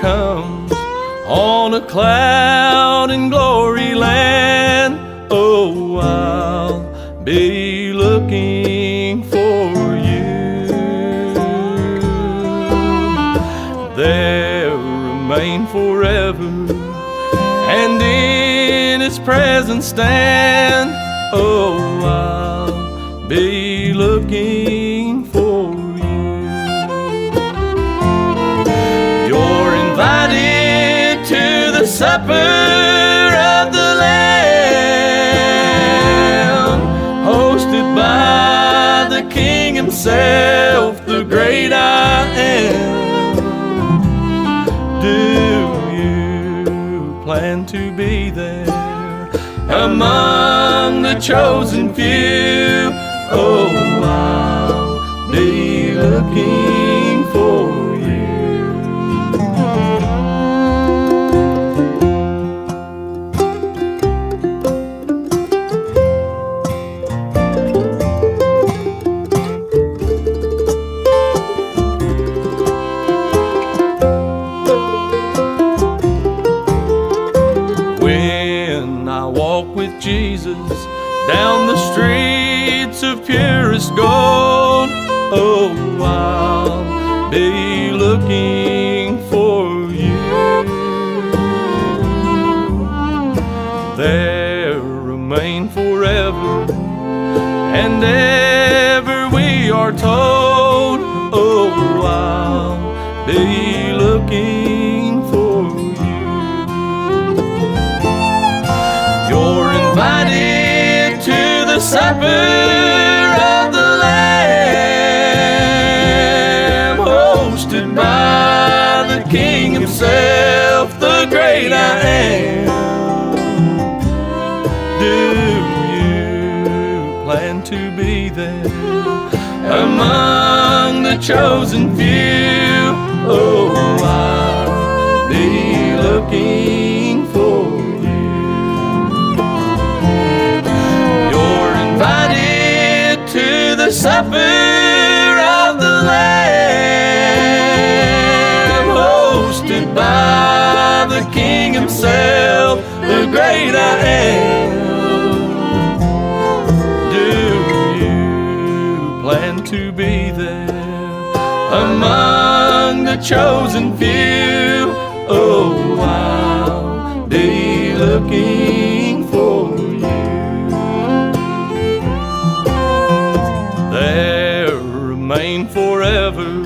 Comes on a cloud in glory land. Oh, I'll be looking for you. There remain forever and in His presence stand. Oh, I'll supper of the Lamb, hosted by the King Himself, the great I am. Do you plan to be there among the chosen few? Oh, walk with Jesus down the streets of purest gold, oh, I'll be looking for you. There remain forever and ever we are told, of the Lamb, hosted by the King Himself, the great I am. Do you plan to be there among the chosen few? Oh, I'll be looking supper of the Lamb, hosted by the King Himself, the great I am. Do you plan to be there among the chosen few? Oh, I'll be looking forever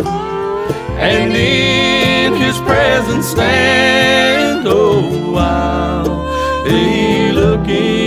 and in his presence stand. Oh, I'll be looking.